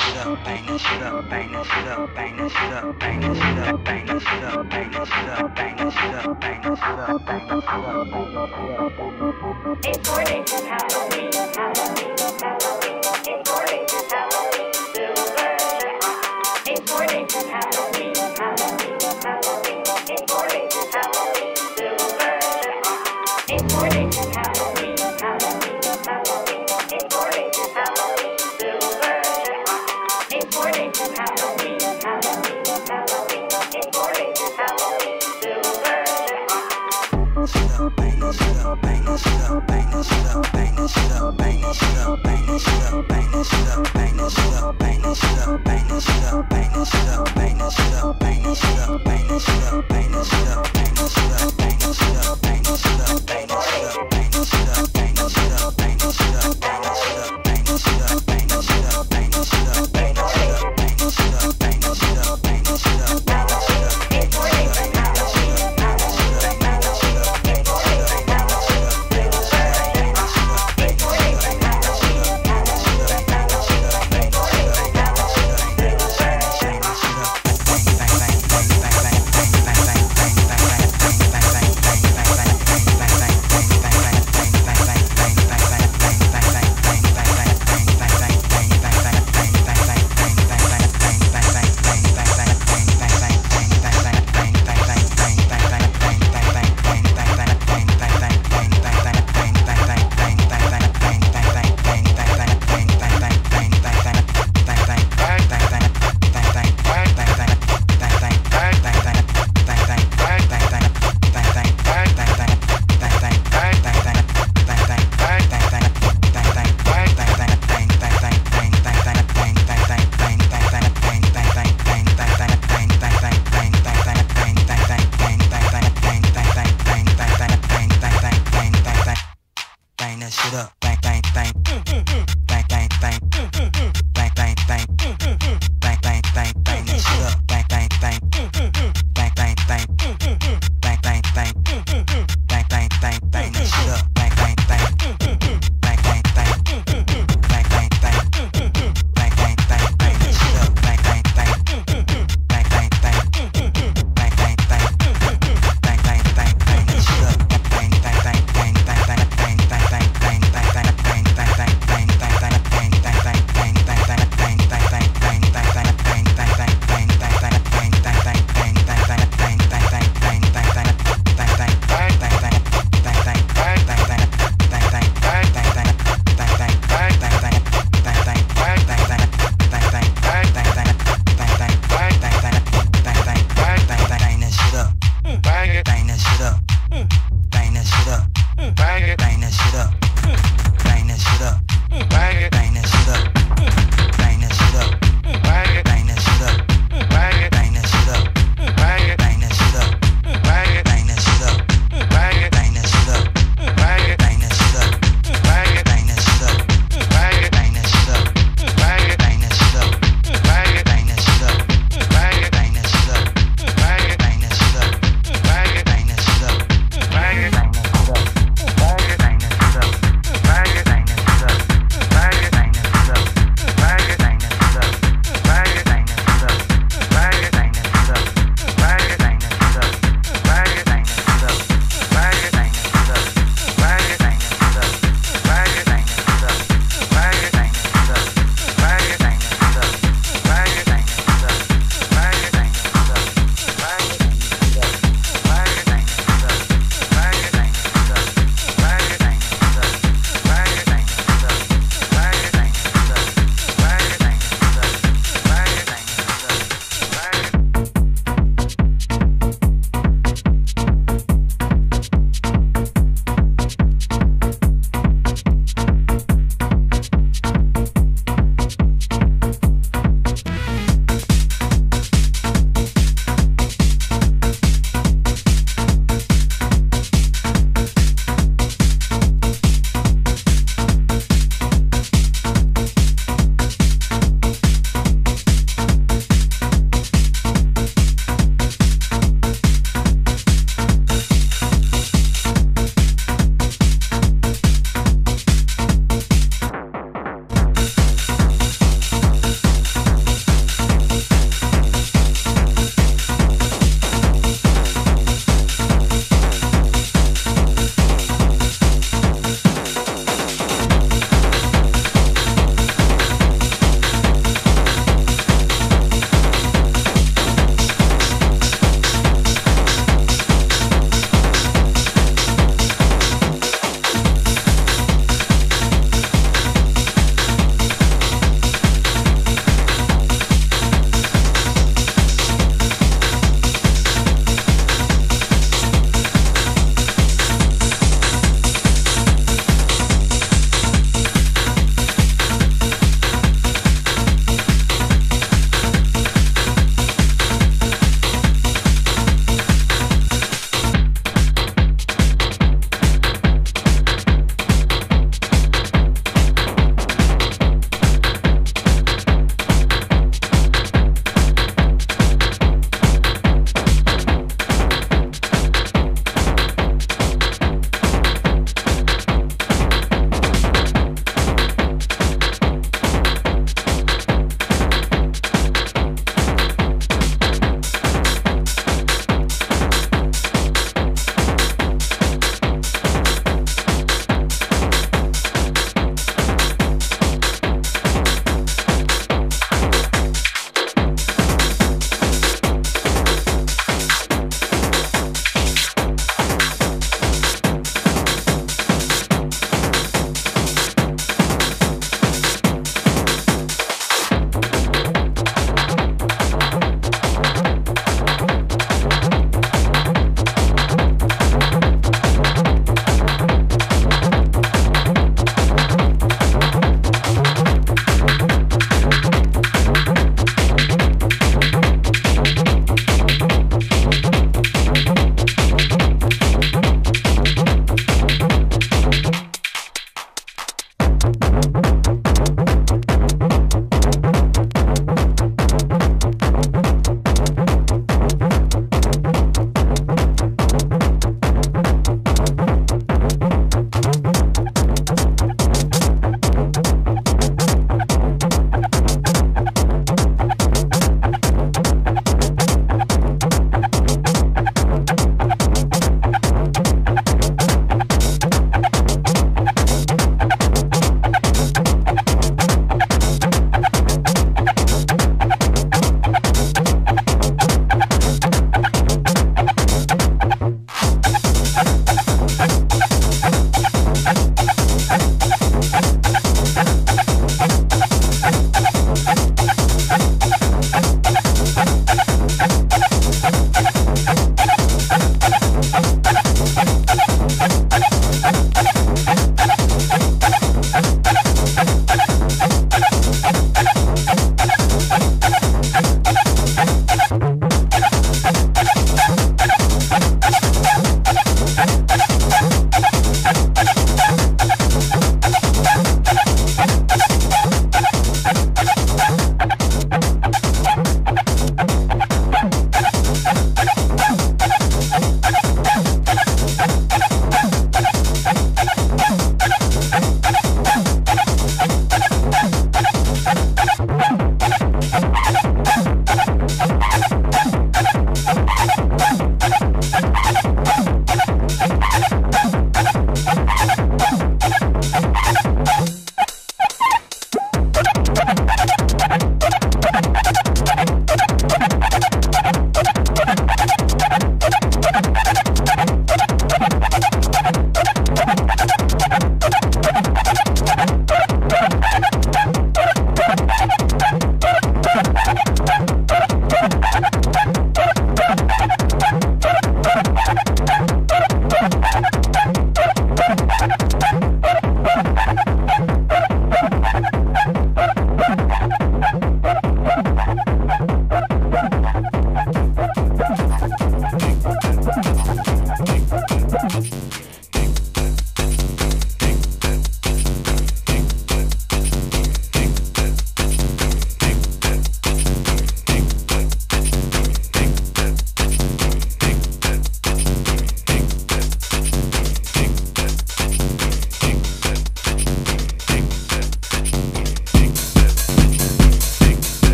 up, bang that shit up, bang that shit up, bang that shit up, bang that shit up, bang that shit up, bang that shit up, bang that shit up, bang that shit up, bang that shit up, bang that shit up, bang that shit up. It's four days of Halloween, Halloween, Halloween. It's four days of Halloween, silver. It's four days of Halloween, Halloween. That shit up, bang that shit up, bang that shit up, bang that shit up, bang that shit up, bang that shit up, bang that shit up, bang that shit up, bang that shit up, bang that shit up, bang that shit up, bang that shit up, bang that shit up, bang that shit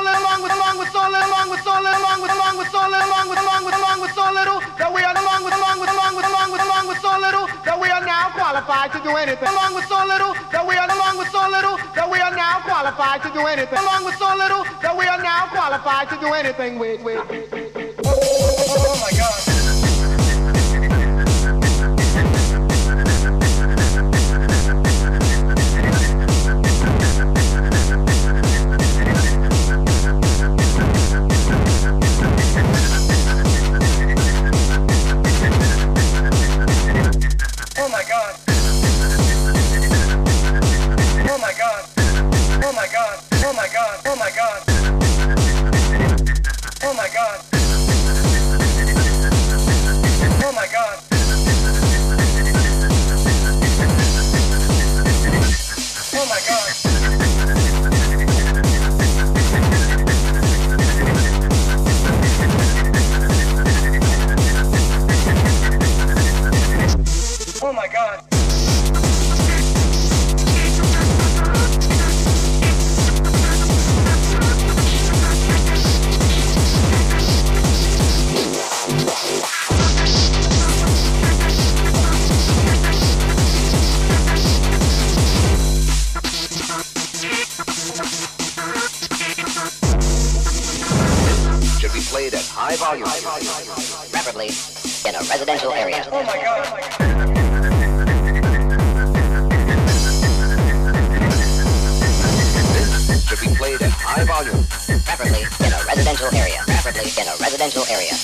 little, long, with with so little, with so little, with with so little, with with with so little, that we are long, with with with with with so little, that we are now qualified to do anything. Along with so little, that we are along with so little, that we are now qualified to do anything. Along with so little, that we are now qualified to do anything with, with. Oh my god. Residential area. Oh my god. Oh my god. This should be played at high volume. Preferably in a residential area. Preferably in a residential area.